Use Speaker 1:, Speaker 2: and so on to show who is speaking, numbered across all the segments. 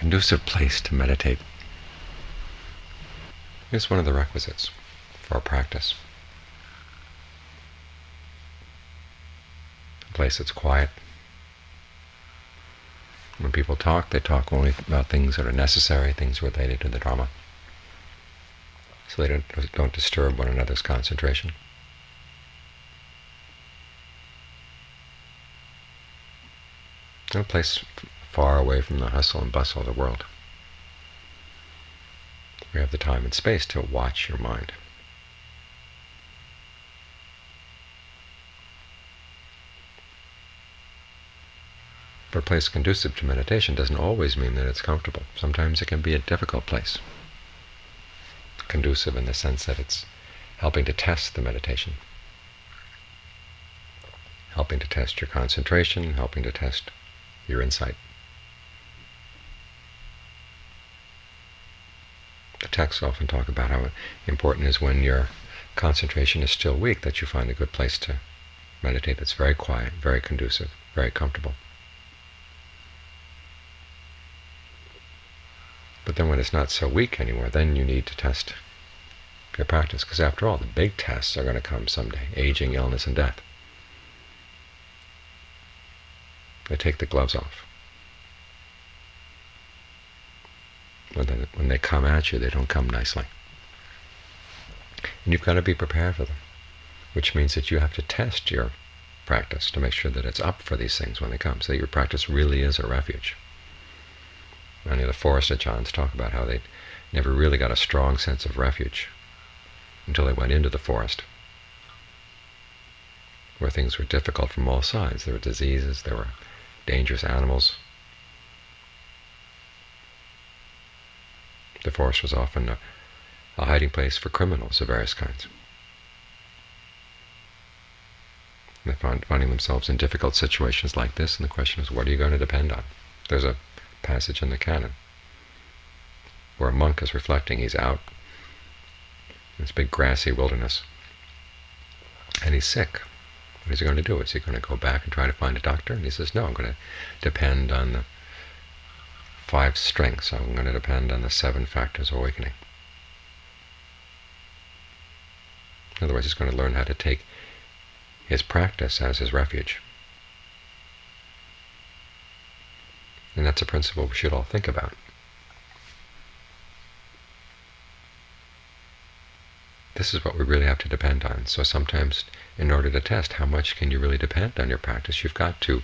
Speaker 1: conducive place to meditate is one of the requisites for our practice. A place that's quiet. When people talk, they talk only about things that are necessary, things related to the Dharma, so they don't, don't disturb one another's concentration. a place far away from the hustle and bustle of the world. You have the time and space to watch your mind. But a place conducive to meditation doesn't always mean that it's comfortable. Sometimes it can be a difficult place. Conducive in the sense that it's helping to test the meditation, helping to test your concentration, helping to test your insight. The texts often talk about how important it is when your concentration is still weak that you find a good place to meditate that's very quiet, very conducive, very comfortable. But then when it's not so weak anymore, then you need to test your practice, because after all, the big tests are going to come someday, aging, illness, and death. They take the gloves off. When they, when they come at you, they don't come nicely. And you've got to be prepared for them, which means that you have to test your practice to make sure that it's up for these things when they come, so that your practice really is a refuge. Many of the forest Ajahns talk about how they never really got a strong sense of refuge until they went into the forest, where things were difficult from all sides. There were diseases, there were dangerous animals. The forest was often a, a hiding place for criminals of various kinds. They found finding themselves in difficult situations like this, and the question is, what are you going to depend on? There's a passage in the canon where a monk is reflecting. He's out in this big grassy wilderness, and he's sick. What is he going to do? Is he going to go back and try to find a doctor? And he says, no, I'm going to depend on the five strengths. I'm going to depend on the seven factors of awakening. In other words, he's going to learn how to take his practice as his refuge. And that's a principle we should all think about. This is what we really have to depend on. So sometimes in order to test how much can you really depend on your practice, you've got to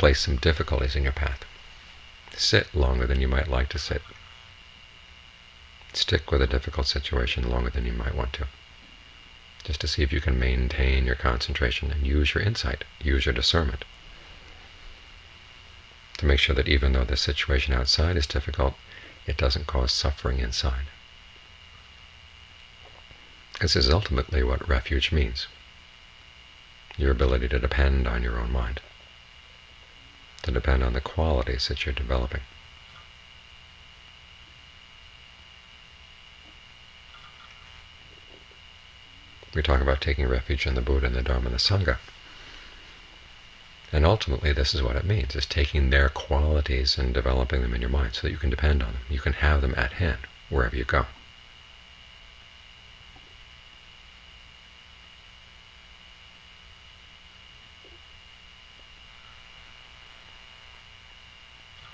Speaker 1: place some difficulties in your path. Sit longer than you might like to sit. Stick with a difficult situation longer than you might want to, just to see if you can maintain your concentration and use your insight, use your discernment, to make sure that even though the situation outside is difficult, it doesn't cause suffering inside. This is ultimately what refuge means your ability to depend on your own mind, to depend on the qualities that you're developing. We talk about taking refuge in the Buddha and the Dharma and the Sangha. And ultimately, this is what it means, is taking their qualities and developing them in your mind so that you can depend on them. You can have them at hand wherever you go.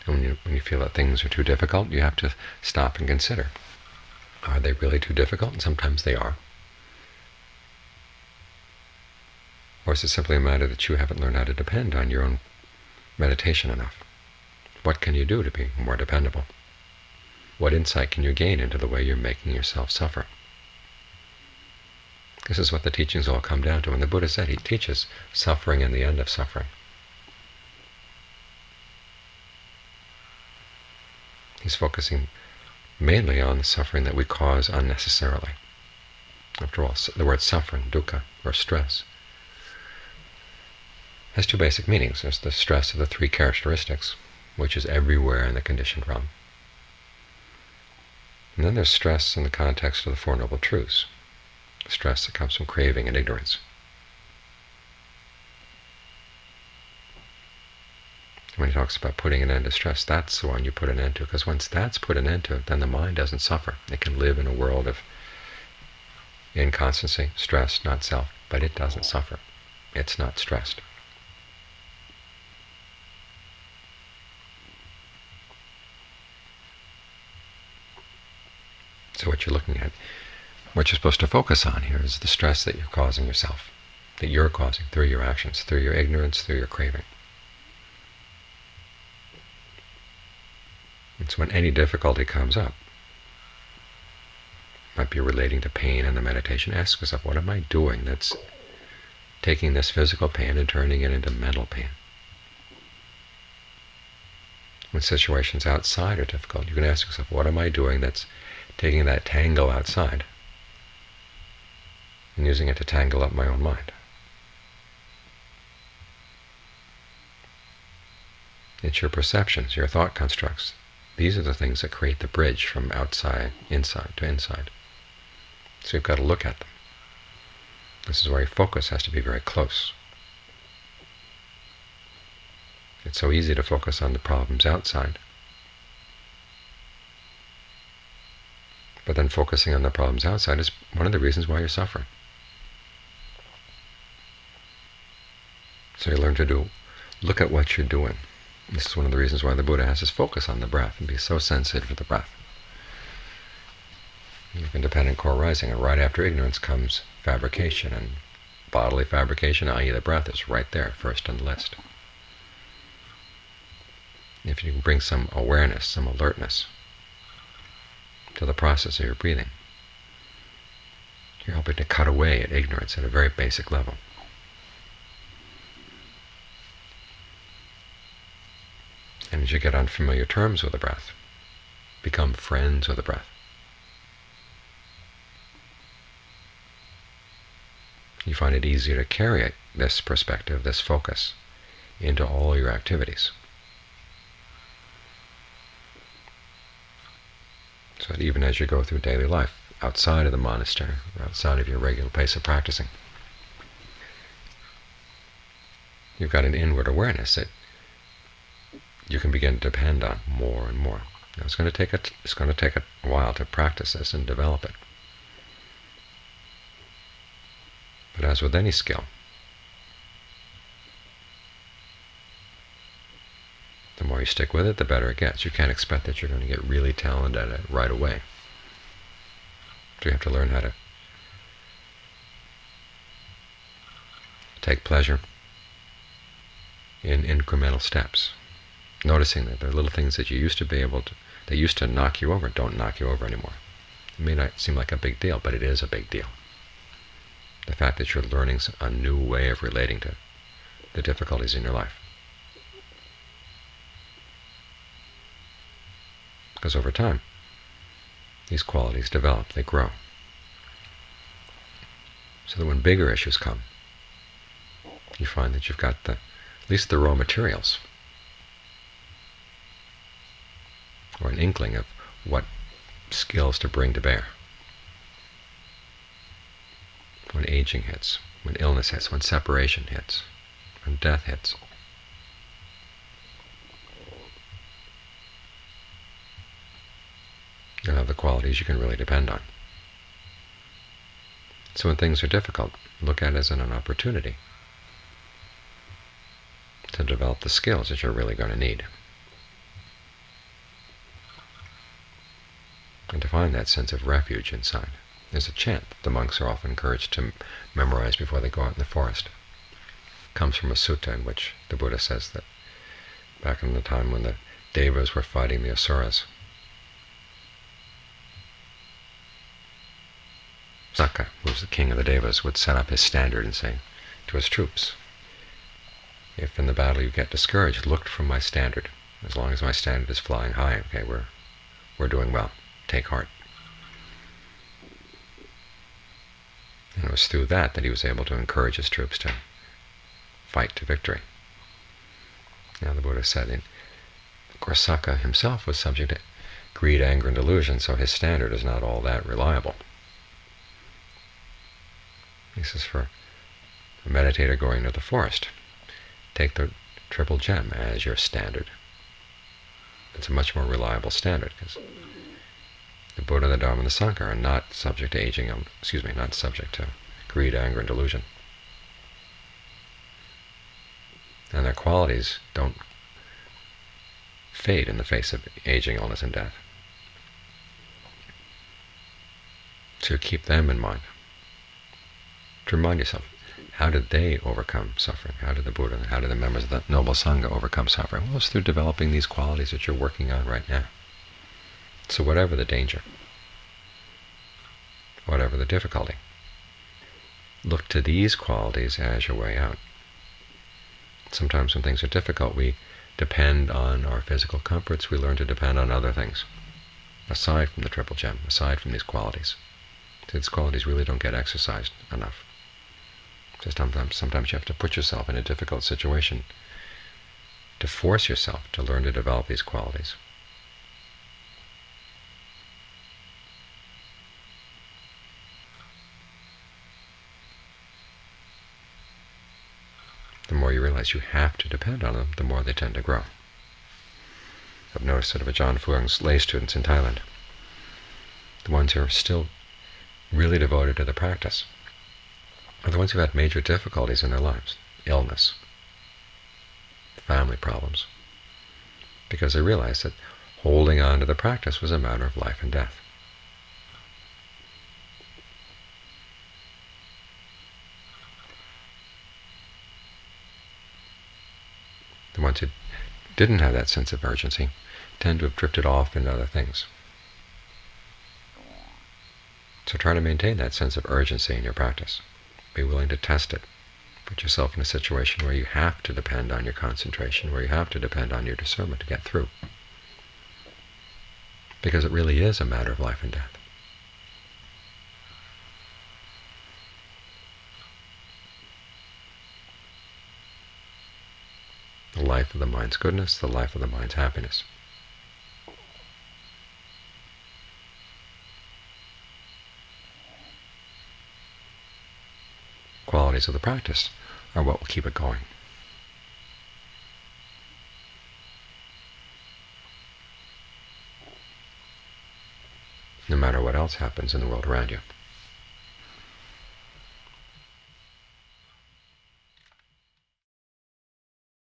Speaker 1: when you, when you feel that things are too difficult, you have to stop and consider. Are they really too difficult? And sometimes they are. Or is it simply a matter that you haven't learned how to depend on your own meditation enough? What can you do to be more dependable? What insight can you gain into the way you're making yourself suffer? This is what the teachings all come down to. And the Buddha said he teaches suffering and the end of suffering. He's focusing mainly on the suffering that we cause unnecessarily. After all, the word suffering, dukkha, or stress, has two basic meanings. There's the stress of the three characteristics, which is everywhere in the conditioned realm. And then there's stress in the context of the Four Noble Truths, stress that comes from craving and ignorance. When he talks about putting an end to stress, that's the one you put an end to. Because once that's put an end to, it, then the mind doesn't suffer. It can live in a world of inconstancy, stress, not self, but it doesn't suffer. It's not stressed. So what you're looking at, what you're supposed to focus on here is the stress that you're causing yourself, that you're causing through your actions, through your ignorance, through your craving. And so when any difficulty comes up, might be relating to pain in the meditation, ask yourself, what am I doing that's taking this physical pain and turning it into mental pain? When situations outside are difficult, you can ask yourself, what am I doing that's taking that tangle outside and using it to tangle up my own mind. It's your perceptions, your thought constructs. These are the things that create the bridge from outside, inside to inside. So you've got to look at them. This is why your focus has to be very close. It's so easy to focus on the problems outside But then focusing on the problems outside is one of the reasons why you're suffering. So you learn to do, look at what you're doing. This is one of the reasons why the Buddha has us focus on the breath and be so sensitive to the breath. You can dependent co-arising, and right after ignorance comes fabrication, and bodily fabrication, i.e. the breath, is right there, first on the list. If you can bring some awareness, some alertness, to the process of your breathing. You're helping to cut away at ignorance at a very basic level. You get on familiar terms with the breath, become friends with the breath. You find it easier to carry this perspective, this focus, into all your activities. So that even as you go through daily life, outside of the monastery, outside of your regular place of practicing, you've got an inward awareness that you can begin to depend on more and more. Now it's going to take a, it's going to take a while to practice this and develop it. But as with any skill, The more you stick with it, the better it gets. You can't expect that you're going to get really talented at it right away. So you have to learn how to take pleasure in incremental steps. Noticing that there are little things that you used to be able to, that used to knock you over, don't knock you over anymore. It may not seem like a big deal, but it is a big deal. The fact that you're learning a new way of relating to the difficulties in your life. Because over time, these qualities develop, they grow. So that when bigger issues come, you find that you've got the, at least the raw materials, or an inkling of what skills to bring to bear. When aging hits, when illness hits, when separation hits, when death hits. You'll have the qualities you can really depend on. So when things are difficult, look at it as an opportunity to develop the skills that you're really going to need. And to find that sense of refuge inside. There's a chant that the monks are often encouraged to memorize before they go out in the forest. It comes from a sutta in which the Buddha says that back in the time when the devas were fighting the asuras, Sakka, who was the king of the Devas, would set up his standard and say to his troops, if in the battle you get discouraged, look from my standard. As long as my standard is flying high, okay, we're, we're doing well. Take heart. And it was through that that he was able to encourage his troops to fight to victory. Now the Buddha said, in, of course, Sakka himself was subject to greed, anger, and delusion, so his standard is not all that reliable. This is for a meditator going to the forest. Take the triple gem as your standard. It's a much more reliable standard because the Buddha, the Dharma, and the Sangha are not subject to aging, um, excuse me, not subject to greed, anger, and delusion. And their qualities don't fade in the face of aging, illness, and death. So keep them in mind. To remind yourself, how did they overcome suffering? How did the Buddha, how did the members of the Noble Sangha overcome suffering? Well, it's through developing these qualities that you're working on right now. So whatever the danger, whatever the difficulty, look to these qualities as your way out. Sometimes when things are difficult, we depend on our physical comforts. We learn to depend on other things, aside from the triple gem, aside from these qualities. These qualities really don't get exercised enough. So sometimes, sometimes you have to put yourself in a difficult situation to force yourself to learn to develop these qualities. The more you realize you have to depend on them, the more they tend to grow. I've noticed that of Ajaan Fuang's lay students in Thailand, the ones who are still really devoted to the practice are the ones who had major difficulties in their lives, illness, family problems, because they realized that holding on to the practice was a matter of life and death. Ones who didn't have that sense of urgency tend to have drifted off into other things. So try to maintain that sense of urgency in your practice. Be willing to test it. Put yourself in a situation where you have to depend on your concentration, where you have to depend on your discernment to get through. Because it really is a matter of life and death. Life of the mind's goodness, the life of the mind's happiness. Qualities of the practice are what will keep it going. No matter what else happens in the world around you.